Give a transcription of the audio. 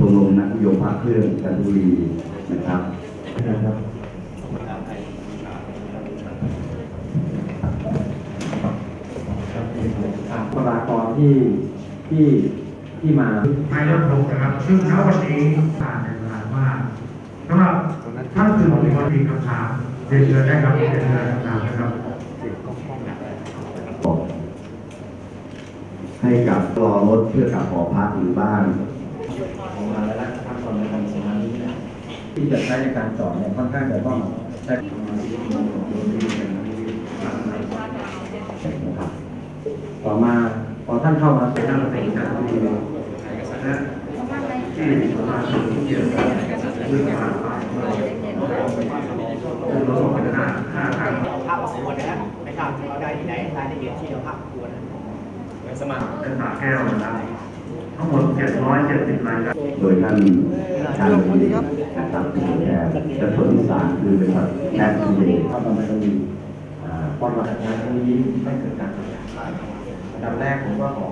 ชมรมนักนิยมพระเครื่องจันทบุรีนะครับนะครับบุคลากรที่ที่ที่มาไม่ลดลงนะครับ ซึ่งเช้าวันนี้ผ่านในเวลามากสำหรับท่านสื่อมวลชนมีคำถามเรียนเชิญได้ครับเรียนเชิญคำถามนะครับให้กับรอรถเพื่อกลับหอพักหรือบ้าน ของมาและขั้นตอนในการสมาธิที่จะใช้ในการจอดเนี่ยค่อนข้างจะต้องใช้ต่อมาพอท่านเข้ามาเป็นท่านเป็นการที่และที่สมาชิกที่เกี่ยวกับเรื่องการฝ่ายเราเป็นรถสองพันห้าห้าครั้งภาพของคนนะไปทำเราได้ที่ไหนรายละเอียดที่เราภาพควรนสมัครเป็นสาแก้วนะครับ ทั้งหมด 770รายการโดยท่านชาญวิทย์นะครับเป็นตัวแทนและส่วนที่สามคือบริษัทแคททูเดย์เข้ามาในตรงนี้อ่าพอมาจากงานตรงนี้ไม่เกิดการขยายอันดับแรกผมก็ขอ